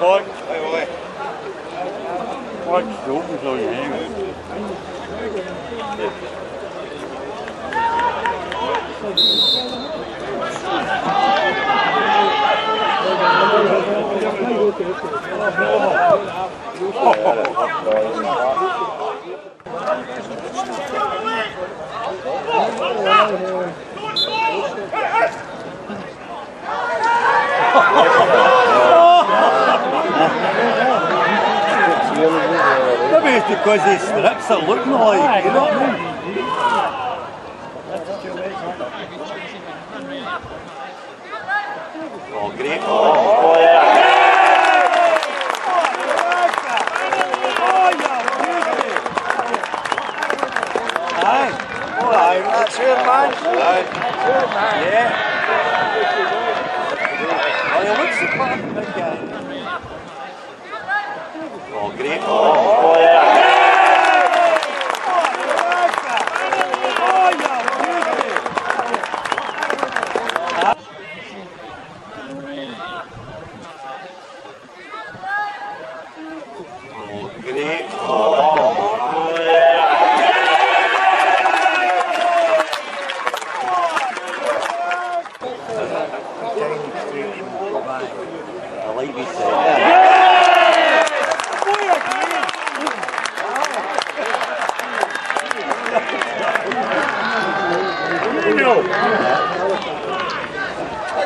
Folk. Folk stod så længe. Oh, It's because these strips are looking like, you know what I mean? Oh, great. Oh, oh yeah. Aye. Oh, aye. That's it, man. Yeah. Oh, he looks the part, big guy. Grifo.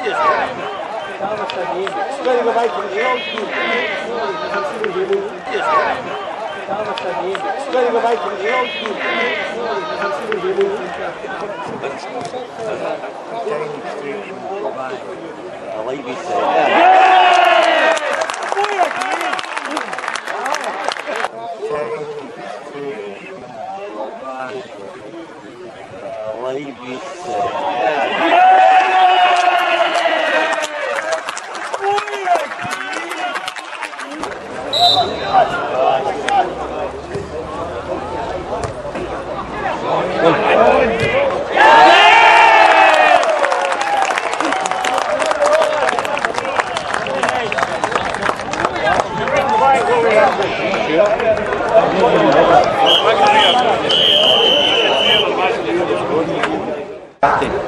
I like Tem.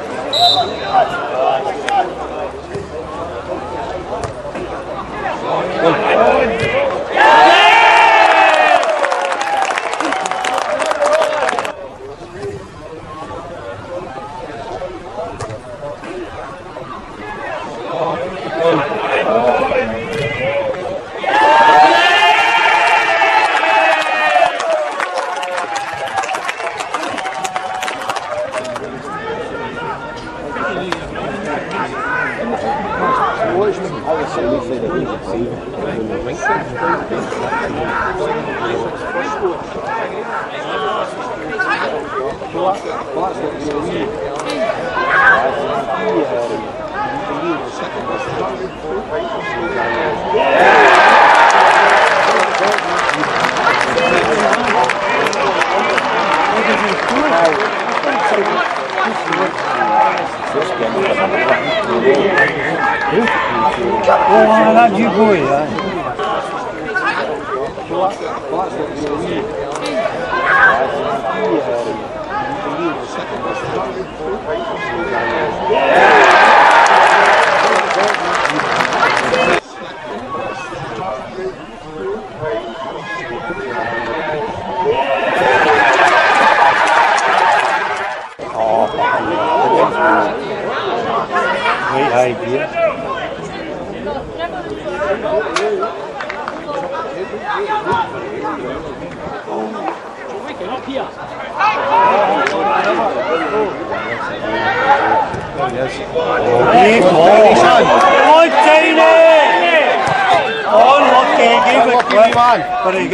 Oh, lá de Goiás. Great 衣好，开正呢？看我自己的手腕，不离家。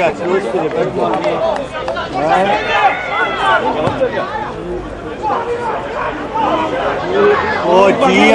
我呀，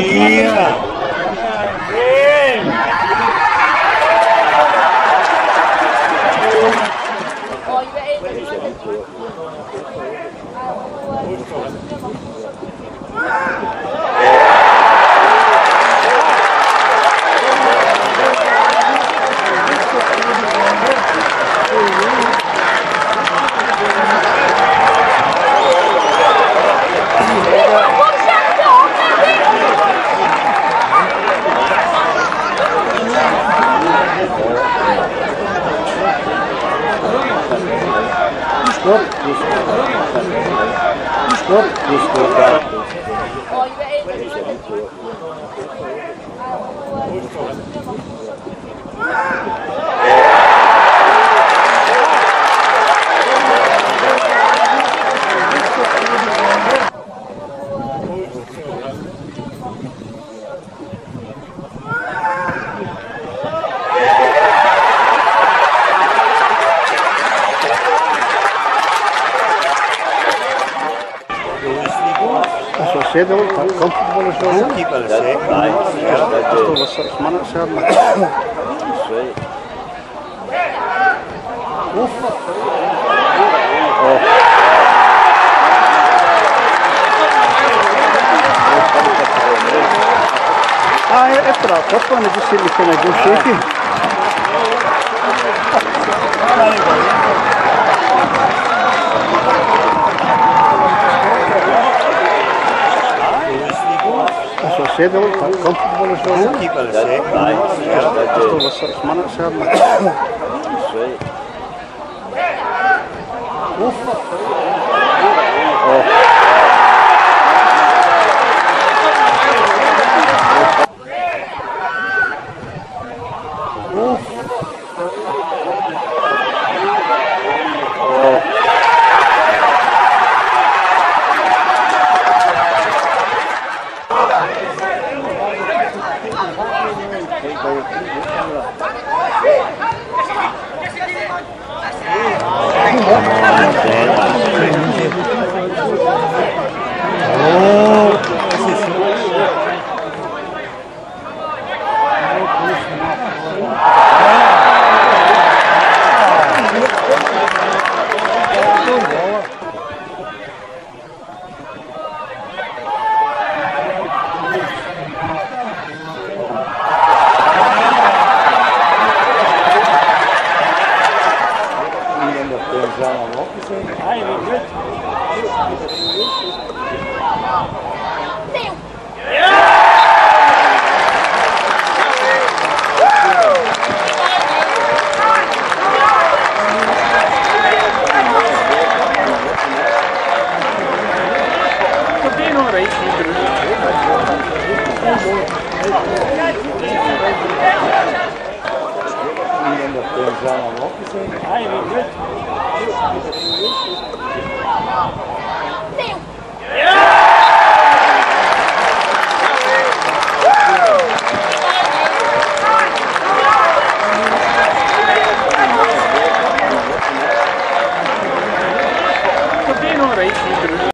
Iya. As I said, they were quite comfortable as well. Keep it a second. Just over six minutes there. Aye, after that first one, it just seemed to kind of go shaky. As I said, they were quite comfortable as well. Keep it a second. Just over six minutes there. Aye, we're good.